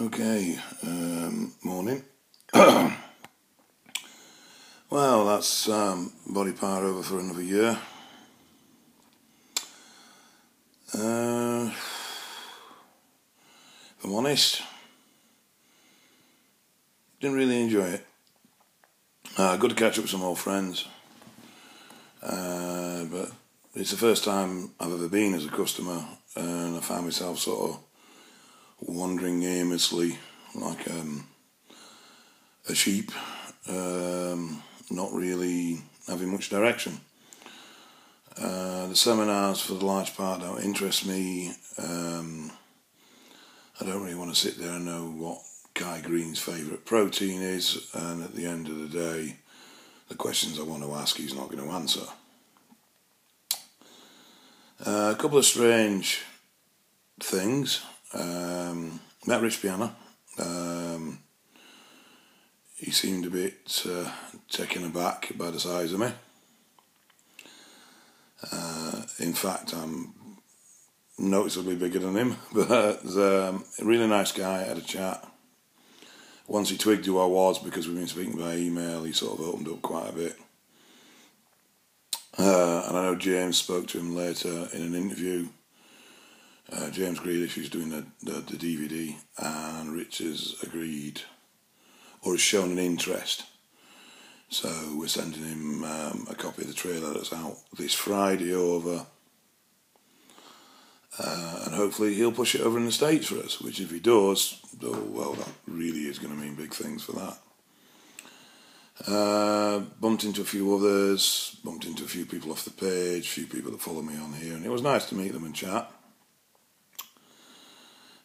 Okay, um, morning. well, that's um, Bodypower over for another year. Uh, if I'm honest, didn't really enjoy it. Uh, good to catch up with some old friends, uh, but it's the first time I've ever been as a customer, and I found myself sort of wandering aimlessly like um, a sheep, um, not really having much direction. Uh, the seminars, for the large part, don't interest me. Um, I don't really want to sit there and know what Guy Green's favourite protein is, and at the end of the day, the questions I want to ask he's not going to answer. Uh, a couple of strange things. Um, met Rich Piana. Um, he seemed a bit uh, taken aback by the size of me. Uh, in fact, I'm noticeably bigger than him, but um, a really nice guy. I had a chat. Once he twigged who I was, because we've been speaking by email, he sort of opened up quite a bit. Uh, and I know James spoke to him later in an interview uh, James Grealish is doing the, the, the, DVD, and Rich has agreed or has shown an interest. So we're sending him um, a copy of the trailer that's out this Friday over, uh, and hopefully he'll push it over in the States for us, which if he does, oh, well, that really is going to mean big things for that. Uh, bumped into a few others, bumped into a few people off the page, a few people that follow me on here, and it was nice to meet them and chat.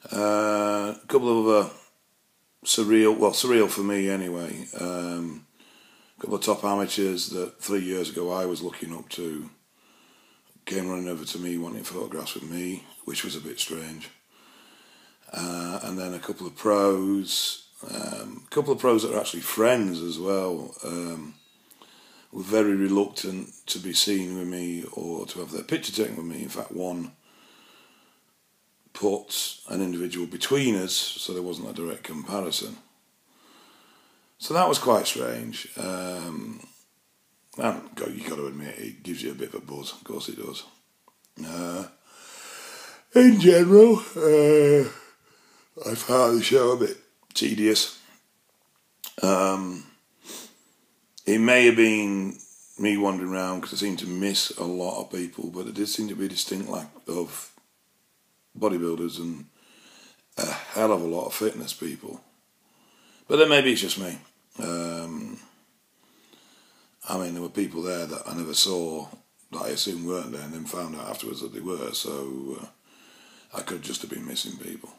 Uh, a couple of surreal, well, surreal for me anyway. Um, a couple of top amateurs that three years ago I was looking up to came running over to me wanting photographs with me, which was a bit strange. Uh, and then a couple of pros, um, a couple of pros that are actually friends as well, um, were very reluctant to be seen with me or to have their picture taken with me. In fact, one put an individual between us so there wasn't a direct comparison. So that was quite strange. Um, and you got to admit, it gives you a bit of a buzz. Of course, it does. Uh, in general, uh, I found the show a bit tedious. Um, it may have been me wandering around because I seemed to miss a lot of people, but there did seem to be a distinct lack of bodybuilders and a hell of a lot of fitness people. But then maybe it's just me. Um, I mean, there were people there that I never saw that I assumed weren't there and then found out afterwards that they were, so uh, I could just have been missing people.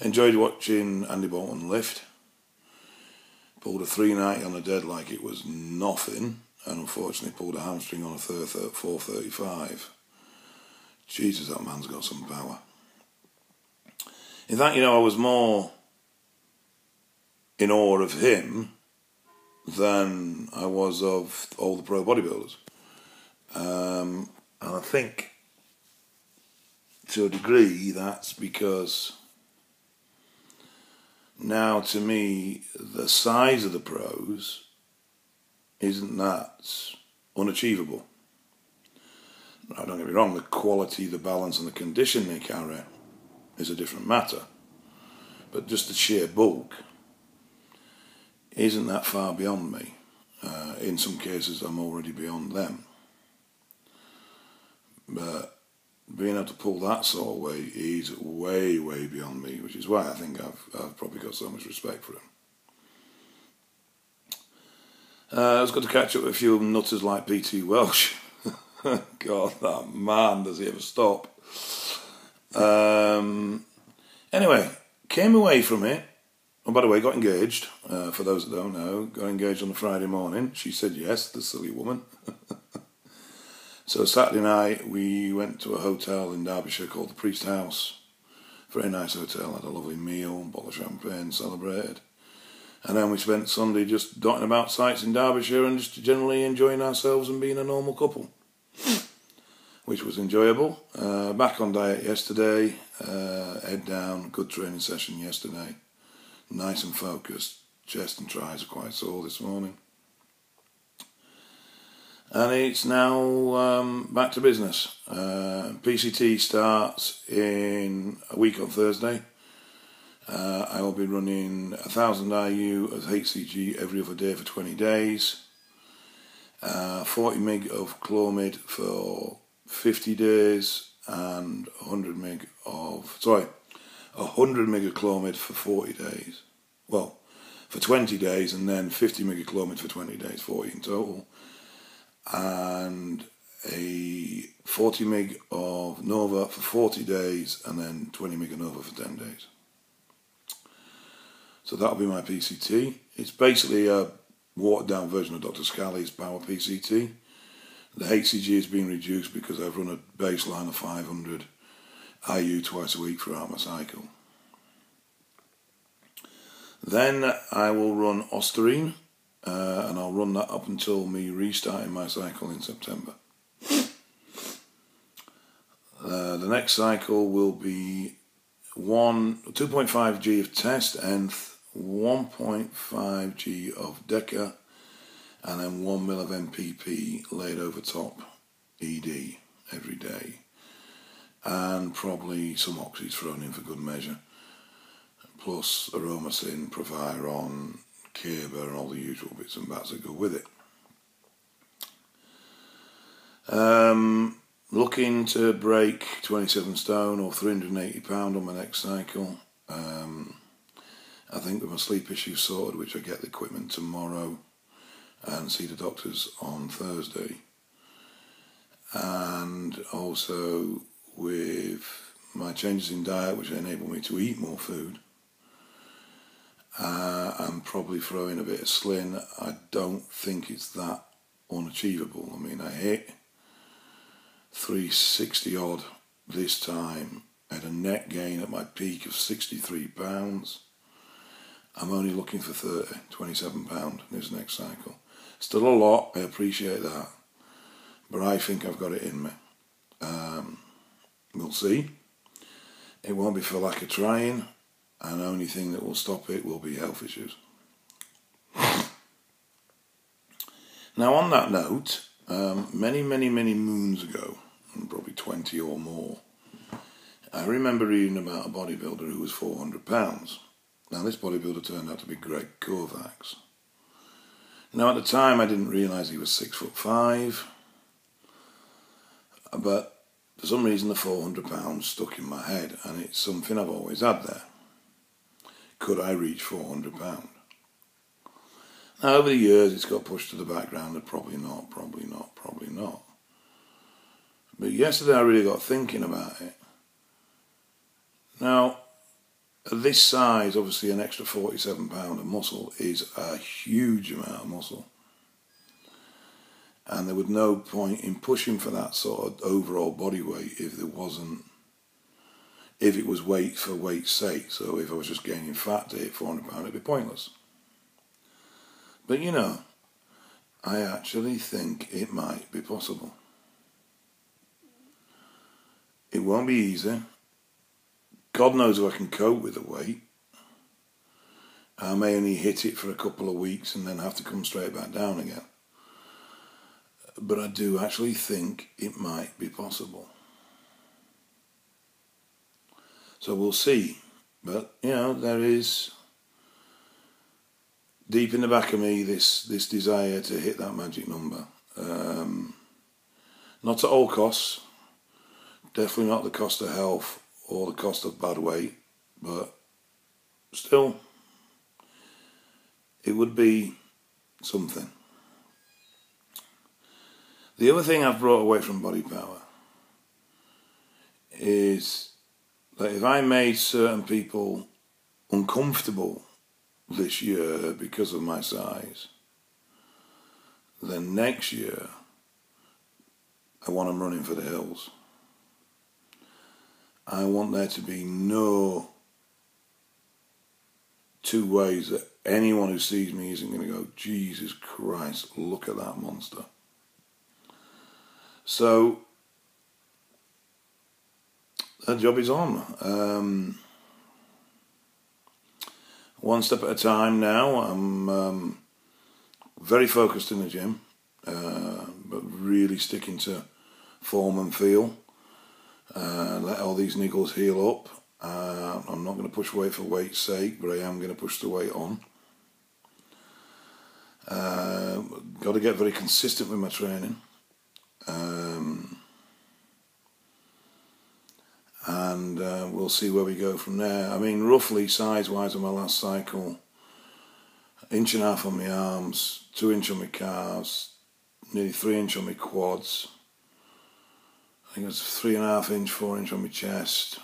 Enjoyed watching Andy Bolton lift. Pulled a 390 on the dead like it was nothing, and unfortunately pulled a hamstring on a 435. Jesus, that man's got some power. In fact, you know, I was more in awe of him than I was of all the pro bodybuilders. Um, and I think to a degree that's because now to me the size of the pros isn't that unachievable. Now, don't get me wrong, the quality, the balance, and the condition they carry is a different matter. But just the sheer bulk isn't that far beyond me. Uh, in some cases, I'm already beyond them. But being able to pull that sort of weight is way, way beyond me, which is why I think I've, I've probably got so much respect for him. Uh, it was good to catch up with a few nutters like P.T. Welsh. God, that man, does he ever stop? Um, anyway, came away from it. Oh, by the way, got engaged. Uh, for those that don't know, got engaged on a Friday morning. She said yes, the silly woman. so Saturday night, we went to a hotel in Derbyshire called the Priest House. Very nice hotel. Had a lovely meal, bottle of champagne, celebrated. And then we spent Sunday just dotting about sites in Derbyshire and just generally enjoying ourselves and being a normal couple which was enjoyable. Uh, back on diet yesterday, uh, head down, good training session yesterday. nice and focused. Chest and tries are quite sore this morning. And it's now um, back to business. Uh, PCT starts in a week on Thursday. Uh, I will be running 1000 IU as HCG every other day for 20 days. Uh, 40 mg of Clomid for 50 days and 100 mg of, sorry, 100 mg of Clomid for 40 days. Well, for 20 days and then 50 mg of Clomid for 20 days, 40 in total. And a 40 mg of Nolva for 40 days and then 20 mg of Nolva for 10 days. So that'll be my PCT. It's basically a watered down version of Dr. Scally's Power PCT. The HCG has been reduced because I've run a baseline of 500 IU twice a week throughout my cycle. Then I will run Ostarine, uh, and I'll run that up until me restarting my cycle in September. Uh, the next cycle will be one 2.5 G of test and 1.5 G of Deca, and then 1 mil of NPP laid over top ED every day. And probably some oxys thrown in for good measure. Plus Aromasin, Proviron, Caber, and all the usual bits and bats that go with it. Um, looking to break 27 stone or 380 pound on my next cycle. Um, I think with my sleep issue sorted, which I get the equipment tomorrow and see the doctors on Thursday. And also with my changes in diet, which enable me to eat more food. Uh, I'm probably throwing a bit of slin. I don't think it's that unachievable. I mean, I hit 360 odd this time. I had a net gain at my peak of 63 pounds. I'm only looking for 30, 27 pound this next cycle. Still a lot, I appreciate that. But I think I've got it in me. Um, we'll see. It won't be for lack of trying, and the only thing that will stop it will be health issues. now, on that note, um, many, many, many moons ago, probably 20 or more, I remember reading about a bodybuilder who was 400 pounds. Now, this bodybuilder turned out to be Greg Kovacs. Now, at the time, I didn't realise he was six foot five, but for some reason, the 400 pounds stuck in my head, and it's something I've always had there. Could I reach 400 pounds? Now, over the years, it's got pushed to the background, and probably not, probably not, probably not. But yesterday, I really got thinking about it. Now, this size, obviously, an extra 47 pound of muscle is a huge amount of muscle. And there was no point in pushing for that sort of overall body weight if there wasn't, if it was weight for weight's sake. So if I was just gaining fat to hit 400 pound, it'd be pointless. But you know, I actually think it might be possible. It won't be easy. God knows if I can cope with the weight. I may only hit it for a couple of weeks and then have to come straight back down again. But I do actually think it might be possible. So we'll see. But, you know, there is deep in the back of me this, this desire to hit that magic number. Um, not at all costs. Definitely not the cost of health or the cost of bad weight, but still, it would be something. The other thing I've brought away from Bodypower is that if I made certain people uncomfortable this year because of my size, then next year I want them running for the hills. I want there to be no two ways that anyone who sees me isn't going to go, Jesus Christ, look at that monster. So that job is on. Um, one step at a time now. I'm um, very focused in the gym, uh, but really sticking to form and feel. Uh, let all these niggles heal up. Uh, I'm not going to push weight for weight's sake, but I am going to push the weight on. Uh, got to get very consistent with my training. Um, and uh, we'll see where we go from there. I mean, roughly size wise on my last cycle, inch and a half on my arms, two inch on my calves, nearly three inch on my quads. I think it's three and a half inch, four inch on my chest.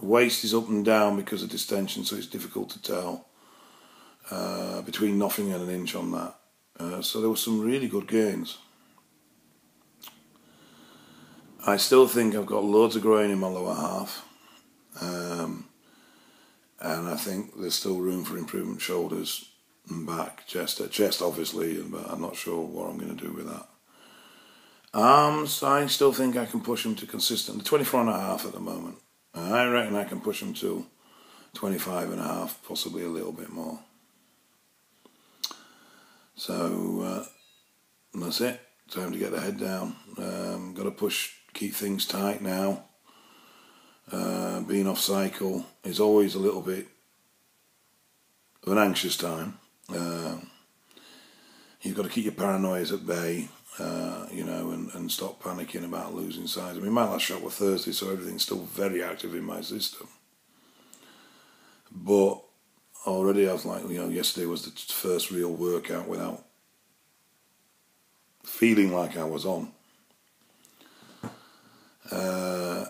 Waist is up and down because of distension, so it's difficult to tell. Uh, between nothing and an inch on that. Uh, so there were some really good gains. I still think I've got loads of growing in my lower half. Um, and I think there's still room for improvement shoulders and back, chest, uh, chest obviously, but I'm not sure what I'm going to do with that. Arms, I still think I can push them to consistently 24 and a half at the moment. I reckon I can push them to 25 and a half, possibly a little bit more. So uh, that's it. Time to get the head down. Um, got to push keep things tight now. Uh, being off cycle is always a little bit of an anxious time. Uh, you've got to keep your paranoias at bay, uh, you know, and, and stop panicking about losing size. I mean, my last shot was Thursday, so everything's still very active in my system. But already I was like, you know, yesterday was the first real workout without feeling like I was on. Uh,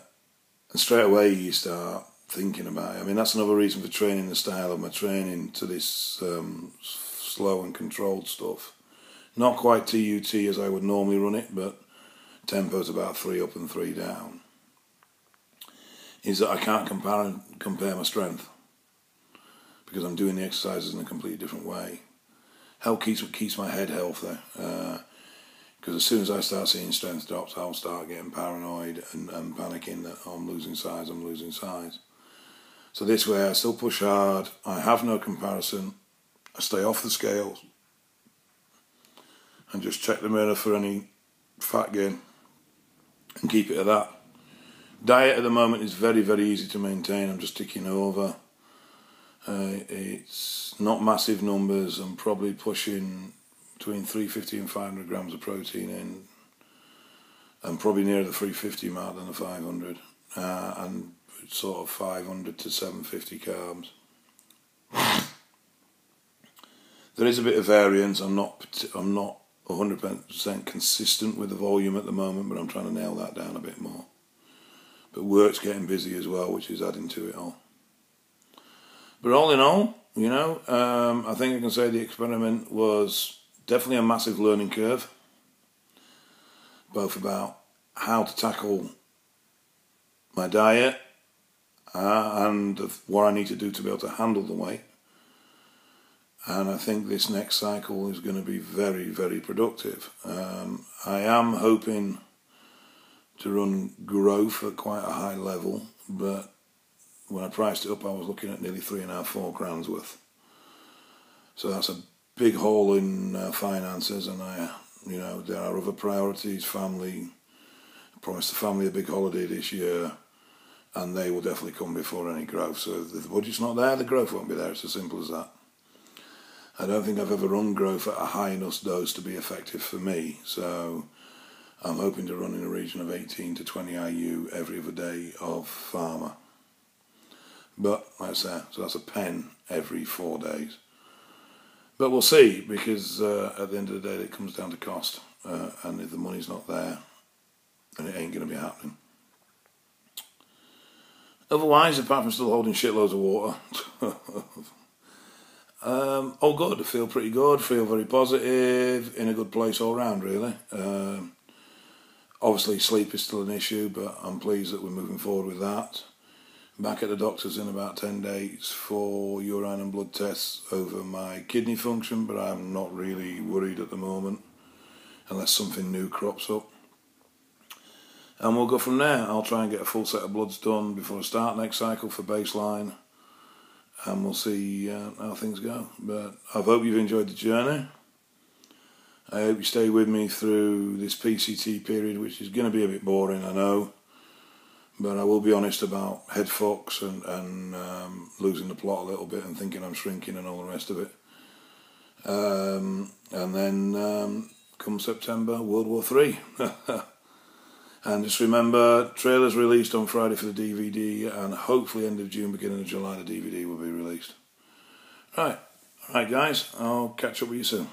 and straight away you start thinking about it. I mean, that's another reason for training the style of my training to this um, slow and controlled stuff. Not quite TUT as I would normally run it, but tempo's about three up and three down. Is that I can't compare compare my strength because I'm doing the exercises in a completely different way. Help keeps keeps my head healthy. Uh, because as soon as I start seeing strength drops, I'll start getting paranoid and, and panicking that oh, I'm losing size, I'm losing size. So this way, I still push hard. I have no comparison. I stay off the scales and just check the mirror for any fat gain and keep it at that. Diet at the moment is very, very easy to maintain. I'm just ticking over. Uh, it's not massive numbers. I'm probably pushing between 350 and 500 grams of protein in, and probably nearer the 350 mark than the 500, uh, and sort of 500 to 750 carbs. there is a bit of variance. I'm not. I'm not 100% consistent with the volume at the moment, but I'm trying to nail that down a bit more. But work's getting busy as well, which is adding to it all. But all in all, you know, um, I think I can say the experiment was definitely a massive learning curve, both about how to tackle my diet uh, and what I need to do to be able to handle the weight. And I think this next cycle is going to be very, very productive. Um, I am hoping to run growth at quite a high level, but when I priced it up, I was looking at nearly three and a half, four grams worth. So that's a big hole in uh, finances, and I, you know, there are other priorities. Family, I promised the family a big holiday this year, and they will definitely come before any growth. So if the budget's not there, the growth won't be there. It's as simple as that. I don't think I've ever run growth at a high enough dose to be effective for me. So I'm hoping to run in a region of 18 to 20 IU every other day of pharma. But I say, so that's a pen every four days. But we'll see because uh, at the end of the day, it comes down to cost, uh, and if the money's not there, then it ain't going to be happening. Otherwise, apart from still holding shitloads of water, um, all good. I feel pretty good. Feel very positive. In a good place all round, really. Um, obviously, sleep is still an issue, but I'm pleased that we're moving forward with that back at the doctor's in about 10 days for urine and blood tests over my kidney function, but I'm not really worried at the moment unless something new crops up. And we'll go from there. I'll try and get a full set of bloods done before I start next cycle for baseline. And we'll see uh, how things go. But I hope you've enjoyed the journey. I hope you stay with me through this PCT period, which is going to be a bit boring, I know. But I will be honest about head fucks and, and um, losing the plot a little bit and thinking I'm shrinking and all the rest of it. Um, and then um, come September, World War Three. and just remember, trailers released on Friday for the DVD, and hopefully end of June, beginning of July, the DVD will be released. Right, all right, guys. I'll catch up with you soon.